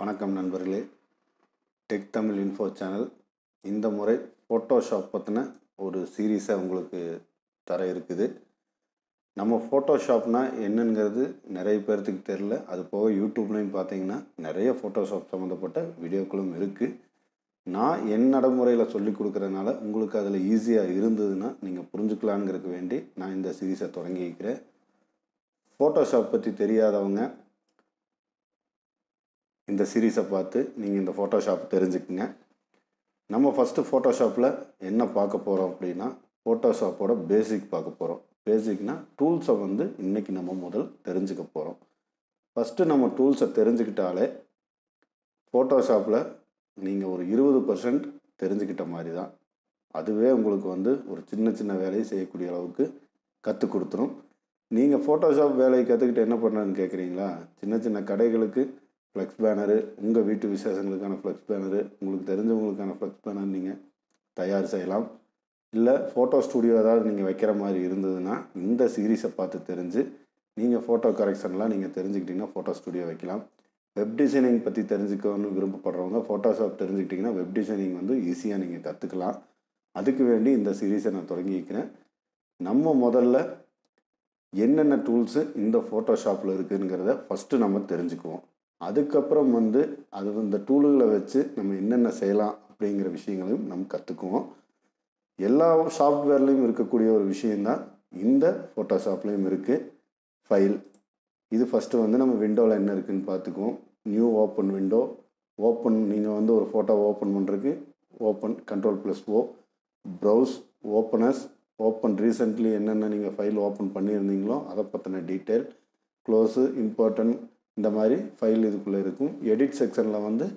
வணக்கம் நண்பர்களே. Tech Tamil info channel இந்த முறை ஃபோட்டோஷாப் பற்றின ஒரு சீரீஸை உங்களுக்கு தர இருக்குது. நம்ம ஃபோட்டோஷாப்னா என்னங்கிறது நிறைய பேர்த்துக்கு தெரில அது போக யூடியூப்லேயும் பார்த்தீங்கன்னா நிறைய ஃபோட்டோஷாப் சம்மந்தப்பட்ட வீடியோக்களும் இருக்குது நான் என் நடைமுறையில் சொல்லி கொடுக்குறதுனால உங்களுக்கு அதில் ஈஸியாக இருந்ததுன்னா நீங்கள் புரிஞ்சுக்கலாங்கிறதுக்கு வேண்டி நான் இந்த சீரீஸை தொடங்கிக்கிறேன் ஃபோட்டோஷாப் பற்றி தெரியாதவங்க இந்த சீரீஸை பார்த்து நீங்கள் இந்த ஃபோட்டோஷாப் தெரிஞ்சுக்குங்க. நம்ம ஃபஸ்ட்டு ஃபோட்டோஷாப்பில் என்ன பார்க்க போகிறோம் அப்படின்னா ஃபோட்டோஷாப்போட பேசிக் பார்க்க போகிறோம் பேசிக்னா டூல்ஸை வந்து இன்றைக்கி நம்ம முதல் தெரிஞ்சுக்க போகிறோம் ஃபஸ்ட்டு நம்ம டூல்ஸை தெரிஞ்சுக்கிட்டாலே ஃபோட்டோஷாப்பில் நீங்கள் ஒரு இருபது பர்சன்ட் தெரிஞ்சுக்கிட்ட மாதிரி தான். அதுவே உங்களுக்கு வந்து ஒரு சின்ன சின்ன வேலையை செய்யக்கூடிய அளவுக்கு கற்றுக் கொடுத்துரும். நீங்கள் ஃபோட்டோஷாப் வேலையை கற்றுக்கிட்டு என்ன பண்ணுறேன்னு கேட்குறீங்களா சின்ன சின்ன கடைகளுக்கு ஃப்ளெக்ஸ் பேனரு உங்கள் வீட்டு விசேஷங்களுக்கான ஃப்ளெக்ஸ் பேனரு உங்களுக்கு தெரிஞ்சவங்களுக்கான ஃப்ளெக்ஸ் பேனர் நீங்கள் தயார் செய்யலாம். இல்லை ஃபோட்டோ ஸ்டூடியோ ஏதாவது நீங்கள் வைக்கிற மாதிரி இருந்ததுன்னா இந்த சீரீஸை பார்த்து தெரிஞ்சு நீங்கள் ஃபோட்டோ கரெக்ஷன்லாம் நீங்கள் தெரிஞ்சுக்கிட்டிங்கன்னா ஃபோட்டோ ஸ்டூடியோ வைக்கலாம். வெப் டிசைனிங் பற்றி தெரிஞ்சுக்கணும்னு விருப்பப்படுறவங்க ஃபோட்டோஷாப் தெரிஞ்சுக்கிட்டிங்கன்னா வெப் டிசைனிங் வந்து ஈஸியாக நீங்கள் கற்றுக்கலாம் அதுக்கு வேண்டி இந்த சீரீஸை நான் தொடங்கிக்கிறேன். நம்ம முதல்ல என்னென்ன டூல்ஸு இந்த ஃபோட்டோஷாப்பில் இருக்குதுங்கிறத ஃபஸ்ட்டு நம்ம தெரிஞ்சுக்குவோம். அதுக்கப்புறம் வந்து அது இந்த டூலுகளை வச்சு நம்ம என்னென்ன செய்யலாம் அப்படிங்கிற விஷயங்களையும் நம்ம கற்றுக்குவோம் எல்லா சாஃப்ட்வேர்லேயும் இருக்கக்கூடிய ஒரு விஷயந்தான் இந்த ஃபோட்டோஷாப்லேயும் இருக்குது ஃபைல் இது ஃபஸ்ட்டு வந்து நம்ம விண்டோவில் என்ன இருக்குதுன்னு பார்த்துக்குவோம். நியூ ஓப்பன் விண்டோ ஓப்பன் நீங்கள் வந்து ஒரு ஃபோட்டோ ஓப்பன் பண்ணுறதுக்கு open control plus O browse open as open recently என்னென்ன நீங்கள் ஃபைல் ஓப்பன் பண்ணியிருந்தீங்களோ அதை பற்றின டீட்டெயில் க்ளோஸு இம்பார்ட்டன்ட் இந்த மாதிரி ஃபைல் இதுக்குள்ளே இருக்கும். எடிட் செக்ஷனில் வந்து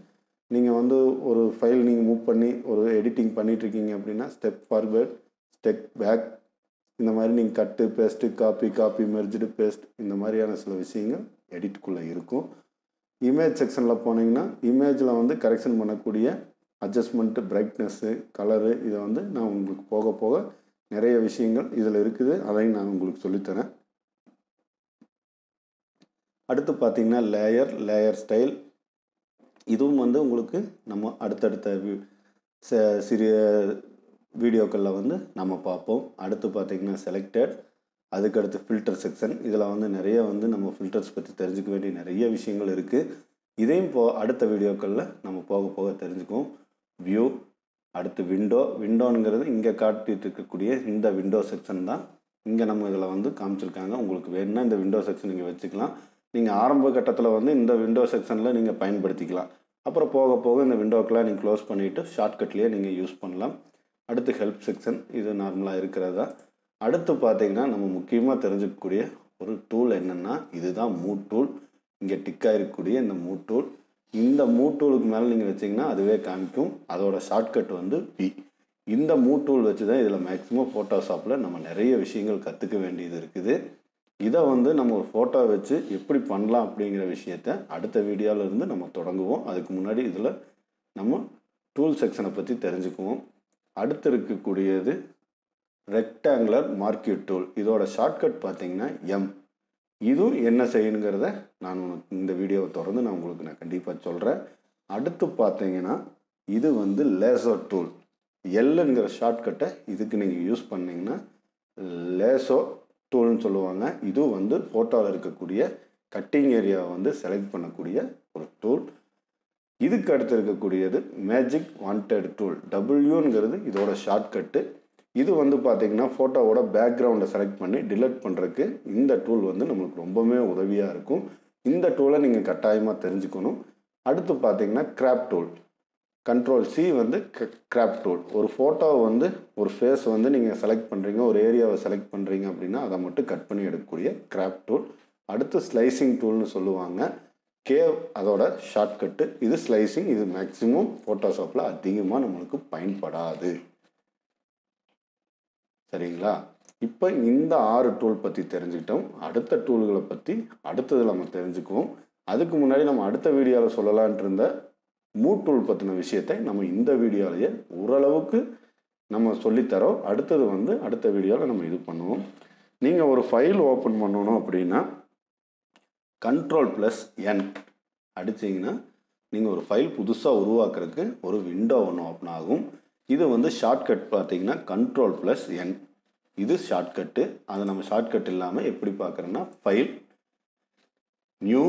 நீங்கள் வந்து ஒரு ஃபைல் நீங்கள் மூவ் பண்ணி ஒரு எடிட்டிங் பண்ணிகிட்ருக்கீங்க அப்படின்னா ஸ்டெப் ஃபார்வேர்ட் ஸ்டெப் பேக் இந்த மாதிரி நீங்கள் cut paste copy copy merged paste இந்த மாதிரியான சில விஷயங்கள் எடிட்டுக்குள்ளே இருக்கும். இமேஜ் செக்ஷனில் போனீங்கன்னா இமேஜில் வந்து கரெக்ஷன் பண்ணக்கூடிய அட்ஜஸ்ட்மெண்ட்டு பிரைட்னஸ்ஸு கலரு இதை வந்து நான் உங்களுக்கு போக போக நிறைய விஷயங்கள் இதில் இருக்குது. அதையும் நான் உங்களுக்கு சொல்லித்தரேன். அடுத்து பார்த்திங்கன்னா லேயர் லேயர் ஸ்டைல் இதுவும் வந்து உங்களுக்கு நம்ம அடுத்தடுத்த சிறிய வீடியோக்களில் வந்து நம்ம பார்ப்போம். அடுத்து பார்த்திங்கன்னா செலக்டட் அதுக்கடுத்து ஃபில்டர் செக்ஷன் இதில் வந்து நிறைய வந்து நம்ம ஃபில்டர்ஸ் பற்றி தெரிஞ்சுக்க வேண்டிய நிறைய விஷயங்கள் இருக்குது இதையும் போ அடுத்த வீடியோக்களில் நம்ம போக போக தெரிஞ்சுக்குவோம். வியூ அடுத்து விண்டோ விண்டோங்கிறது இங்கே காட்டிகிட்டு இருக்கக்கூடிய இந்த விண்டோ செக்ஷன் தான் இங்கே நம்ம இதில் வந்து காமிச்சிருக்காங்க. உங்களுக்கு வேணும்னா இந்த விண்டோ செக்ஷன் நீங்கள் வச்சுக்கலாம். நீங்கள் ஆரம்ப கட்டத்தில் வந்து இந்த விண்டோ செக்ஷனில் நீங்கள் பயன்படுத்திக்கலாம். அப்புறம் போக போக இந்த விண்டோக்கெலாம் நீங்கள் க்ளோஸ் பண்ணிவிட்டு ஷார்ட்கட்லேயே நீங்கள் யூஸ் பண்ணலாம். அடுத்து ஹெல்ப் செக்ஷன் இது நார்மலாக இருக்கிறது? தான் அடுத்து பார்த்திங்கன்னா நம்ம முக்கியமாக தெரிஞ்சுக்கக்கூடிய ஒரு டூல் என்னென்னா இதுதான் மூ டூல் இங்கே டிக்காக இருக்கக்கூடிய இந்த மூ டூல் இந்த மூ டூலுக்கு மேலே நீங்கள் வச்சிங்கன்னா அதுவே காமிக்கும். அதோட ஷார்ட்கட் வந்து பி இந்த மூ டூல் வச்சு தான் இதில் மேக்ஸிமம் ஃபோட்டோஷாப்பில் நம்ம நிறைய விஷயங்கள் கற்றுக்க வேண்டியது இருக்குது. இதை வந்து நம்ம ஒரு ஃபோட்டோ வச்சு எப்படி பண்ணலாம் அப்படிங்கிற விஷயத்த அடுத்த வீடியோவிலேருந்து நம்ம தொடங்குவோம். அதுக்கு முன்னாடி இதில் நம்ம டூல் செக்ஷனை பற்றி தெரிஞ்சுக்குவோம். அடுத்து இருக்கக்கூடியது ரெக்டாங்குலர் மார்க்கெட் டூல் இதோட ஷார்ட்கட் பார்த்தீங்கன்னா எம் இதுவும் என்ன செய்யணுங்கிறத நான் உனக்கு இந்த வீடியோவை தொடர்ந்து நான் உங்களுக்கு நான் கண்டிப்பாக சொல்கிறேன் அடுத்து பார்த்தீங்கன்னா இது வந்து லேசோ டூல் எல்லுங்கிற ஷார்ட்கட்டை இதுக்கு நீங்கள் யூஸ் பண்ணிங்கன்னா லேசோ டூல்னு சொல்லுவாங்க. இது வந்து ஃபோட்டோவில் இருக்கக்கூடிய கட்டிங் ஏரியாவை வந்து செலக்ட் பண்ணக்கூடிய ஒரு டூல் இதுக்கு அடுத்து இருக்கக்கூடியது மேஜிக் வாண்டட் டூல் டபுள்யூங்கிறது இதோட ஷார்ட்கட்டு இது வந்து பார்த்திங்கன்னா ஃபோட்டோவோட பேக்ரவுண்டை செலக்ட் பண்ணி டிலட் பண்ணுறதுக்கு இந்த டூல் வந்து நம்மளுக்கு ரொம்பவே உதவியாக இருக்கும். இந்த டூலை நீங்கள் கட்டாயமாக தெரிஞ்சுக்கணும். அடுத்து பார்த்தீங்கன்னா கிராப் டூல் கண்ட்ரோல் சி வந்து கிராப் டூல் ஒரு ஃபோட்டோவை வந்து ஒரு ஃபேஸ் வந்து நீங்கள் செலக்ட் பண்ணுறீங்க ஒரு ஏரியாவை செலக்ட் பண்ணுறீங்க அப்படின்னா அதை மட்டும் கட் பண்ணி எடுக்கக்கூடிய கிராப் டூல் அடுத்து ஸ்லைசிங் டூல்னு சொல்லுவாங்க. கேவ் அதோட ஷார்ட்கட்டு இது ஸ்லைசிங் இது மேக்ஸிமம் ஃபோட்டோஷாப்பில் அதிகமாக நம்மளுக்கு பயன்படாது. சரிங்களா? இப்போ இந்த ஆறு டூல் பற்றி தெரிஞ்சுக்கிட்டோம். அடுத்த டூல்களை பற்றி அடுத்தது நம்ம தெரிஞ்சுக்குவோம். அதுக்கு முன்னாடி நம்ம அடுத்த வீடியோவில் சொல்லலான்ட்டு இருந்த மூட்டுள் பற்றின விஷயத்தை நம்ம இந்த வீடியோலையே ஓரளவுக்கு நம்ம சொல்லித்தரோம் அடுத்தது வந்து அடுத்த வீடியோவில் நம்ம இது பண்ணுவோம். நீங்கள் ஒரு ஃபைல் ஓப்பன் பண்ணணும் அப்படின்னா கண்ட்ரோல் ப்ளஸ் என் அடிச்சிங்கன்னா நீங்கள் ஒரு ஃபைல் புதுசாக உருவாக்குறதுக்கு ஒரு விண்டோ ஒன்று ஓப்பன் ஆகும். இது வந்து ஷார்ட்கட் பார்த்தீங்கன்னா கண்ட்ரோல் ப்ளஸ் என் இது ஷார்ட்கட்டு அது நம்ம ஷார்ட்கட் இல்லாமல் எப்படி பார்க்குறோன்னா file new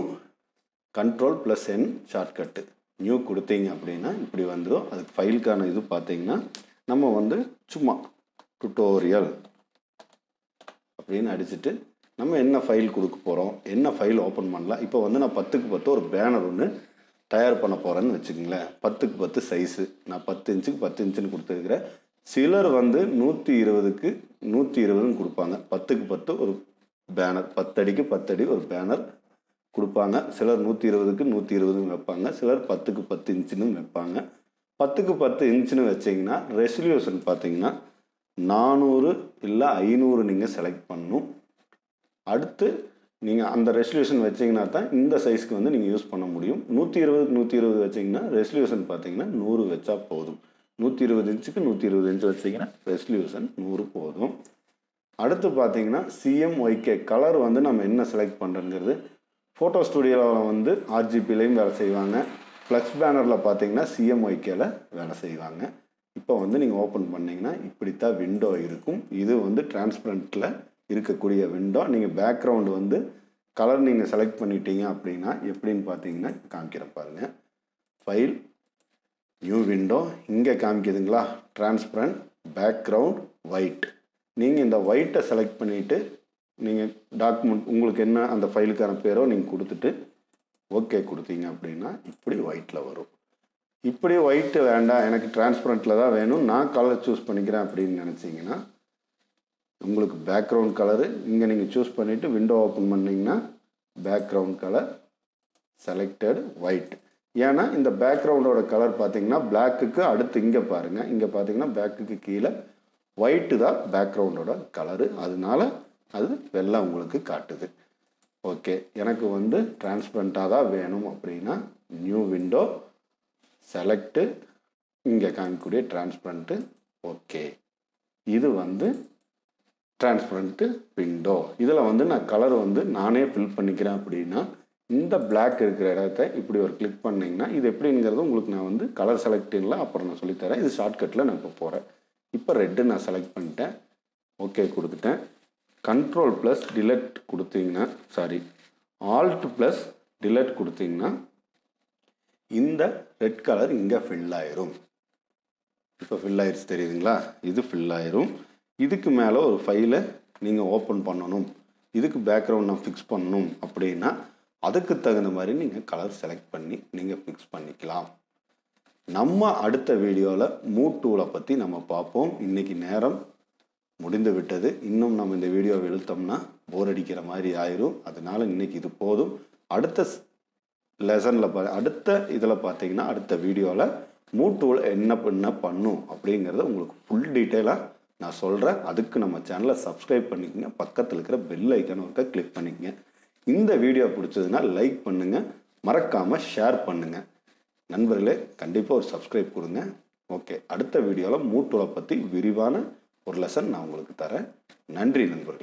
control plus N shortcut new கொடுத்தீங்க அப்படின்னா இப்படி வந்துடும் அதுக்கு ஃபைலுக்கான இது பார்த்தீங்கன்னா நம்ம வந்து சும்மா டுட்டோரியல் அப்படின்னு அடிச்சுட்டு நம்ம என்ன ஃபைல் கொடுக்க போகிறோம் என்ன ஃபைல் ஓப்பன் பண்ணலாம். இப்போ வந்து நான் பத்துக்கு பத்து ஒரு பேனர் ஒன்று தயார் பண்ண போகிறேன்னு வச்சுக்கோங்களேன். பத்துக்கு பத்து சைஸு நான் பத்து இன்ச்சுக்கு பத்து இன்ச்சுன்னு கொடுத்துருக்குறேன் சிலர் வந்து நூற்றி இருபதுக்கு நூற்றி இருபதுன்னு கொடுப்பாங்க. பத்துக்கு பத்து ஒரு பேனர் பத்தடிக்கு பத்தடி ஒரு பேனர் கொடுப்பாங்க. சிலர் நூற்றி இருபதுக்கு நூற்றி இருபதுன்னு வைப்பாங்க. சிலர் பத்துக்கு பத்து இன்ச்சுன்னு வைப்பாங்க. பத்துக்கு பத்து இன்ச்சுன்னு வச்சிங்கன்னா ரெசல்யூஷன் பார்த்தீங்கன்னா நானூறு இல்லை ஐநூறு நீங்கள் செலக்ட் பண்ணணும். அடுத்து நீங்கள் அந்த ரெசல்யூஷன் வச்சிங்கன்னா தான் இந்த சைஸ்க்கு வந்து நீங்கள் யூஸ் பண்ண முடியும். நூற்றி இருபதுக்கு நூற்றி இருபது வச்சிங்கன்னா ரெசல்யூஷன் பார்த்தீங்கன்னா நூறு வச்சா போதும். நூற்றி இருபது இன்ச்சுக்கு நூற்றி இருபது இன்ச்சு வச்சிங்கன்னா ரெசல்யூஷன் நூறு போதும். அடுத்து பார்த்தீங்கன்னா சிஎம்ஒய்கே கலர் வந்து நம்ம என்ன செலக்ட் பண்ணுறங்கிறது ஃபோட்டோ ஸ்டுடியோவில் வந்து ஆர்ஜிபிலையும் வேலை செய்வாங்க. ஃப்ளக்ஸ் பேனரில் பார்த்தீங்கன்னா சிஎம்ஒய்கேல வேலை செய்வாங்க. இப்போ வந்து நீங்கள் ஓப்பன் பண்ணிங்கன்னா இப்படித்தான் விண்டோ இருக்கும். இது வந்து டிரான்ஸ்பரண்ட்டில் இருக்கக்கூடிய விண்டோ நீங்கள் பேக்ரவுண்டு வந்து கலர் நீங்கள் செலக்ட் பண்ணிட்டீங்க அப்படின்னா எப்படின்னு பார்த்தீங்கன்னா காமிக்கிறேன் பாருங்கள் ஃபைல் நியூ விண்டோ இங்கே காமிக்குதுங்களா? டிரான்ஸ்பரண்ட் பேக்ரவுண்ட் ஒயிட் நீங்கள் இந்த ஒயிட்டை செலக்ட் பண்ணிவிட்டு நீங்கள் டாக்குமெண்ட் உங்களுக்கு என்ன அந்த ஃபைலுக்கான பேரோ நீங்கள் கொடுத்துட்டு ஓகே கொடுத்தீங்க அப்படின்னா இப்படி ஒயிட்டில் வரும். இப்படி ஒயிட்டு வேண்டாம் எனக்கு டிரான்ஸ்பரண்ட்டில் தான் வேணும் நான் கலர் சூஸ் பண்ணிக்கிறேன் அப்படின்னு நினச்சிங்கன்னா உங்களுக்கு பேக்ரவுண்ட் கலரு இங்கே நீங்கள் சூஸ் பண்ணிவிட்டு விண்டோ ஓப்பன் பண்ணிங்கன்னா பேக்ரவுண்ட் கலர் செலக்டட் ஒயிட் ஏன்னா இந்த பேக்ரவுண்டோட கலர் பார்த்தீங்கன்னா பிளாக்குக்கு அடுத்து இங்கே பாருங்கள் இங்கே பார்த்தீங்கன்னா பேக்குக்கு கீழே ஒயிட்டு தான் பேக்ரவுண்டோட கலரு அதனால அது வெள்ளை உங்களுக்கு காட்டுது. ஓகே எனக்கு வந்து டிரான்ஸ்பரண்ட்டாக தான் வேணும் அப்படின்னா நியூ விண்டோ செலக்டு இங்கே காமிக்கக்கூடிய டிரான்ஸ்பரண்ட்டு ஓகே இது வந்து டிரான்ஸ்பரண்ட்டு விண்டோ இதில் வந்து நான் கலர் வந்து நானே ஃபில் பண்ணிக்கிறேன் அப்படின்னா இந்த பிளாக் இருக்கிற இடத்த இப்படி ஒரு கிளிக் பண்ணிங்கன்னா இது எப்படிங்கிறது உங்களுக்கு நான் வந்து கலர் செலக்டிங்கில் அப்புறம் நான் சொல்லித்தரேன் இது ஷார்ட்கட்டில் நான் இப்போ போகிறேன் இப்போ ரெட்டு நான் செலக்ட் பண்ணிட்டேன். ஓகே கொடுத்துட்டேன். கண்ட்ரோல் ப்ளஸ் டிலெட் கொடுத்தீங்கன்னா சாரி ஆல்ட் ப்ளஸ் டிலெட் கொடுத்தீங்கன்னா இந்த ரெட் கலர் இங்கே ஃபில் ஆயிரும். இப்போ ஃபில் ஆயிடுச்சு தெரியுதுங்களா? இது ஃபில் ஆயிரும். இதுக்கு மேலே ஒரு ஃபைலை நீங்கள் ஓப்பன் பண்ணணும். இதுக்கு பேக்ரவுண்ட் நான் ஃபிக்ஸ் பண்ணணும் அப்படின்னா அதுக்கு தகுந்த மாதிரி நீங்கள் கலர் செலக்ட் பண்ணி நீங்கள் ஃபிக்ஸ் பண்ணிக்கலாம். நம்ம அடுத்த வீடியோவில் மூட் டூலை பற்றி நம்ம பார்ப்போம். இன்றைக்கி நேரம் முடிந்து விட்டது இன்னும் நம்ம இந்த வீடியோவை இழுத்தோம்னா போர் அடிக்கிற மாதிரி ஆயிரும். அதனால இன்னைக்கு இது போதும். அடுத்த லெசனில் பா அடுத்த இதில் பார்த்தீங்கன்னா அடுத்த வீடியோவில் மூட்டுவில் என்ன பண்ண பண்ணும் அப்படிங்கிறத உங்களுக்கு ஃபுல் டீட்டெயிலாக நான் சொல்கிறேன் அதுக்கு நம்ம சேனலை சப்ஸ்கிரைப் பண்ணிக்கங்க. பக்கத்தில் இருக்கிற பெல் ஐக்கான ஒருக்க கிளிக் பண்ணிக்கோங்க. இந்த வீடியோ பிடிச்சதுன்னா லைக் பண்ணுங்கள் மறக்காமல் ஷேர் பண்ணுங்கள் நண்பர்களே கண்டிப்பாக ஒரு சப்ஸ்கிரைப் கொடுங்க. ஓகே அடுத்த வீடியோவில் மூட்டூலை பற்றி விரிவான ஒரு லெசன் நான் உங்களுக்கு தரேன். நன்றி நண்பர்களே.